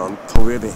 많더웨리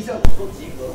一下集合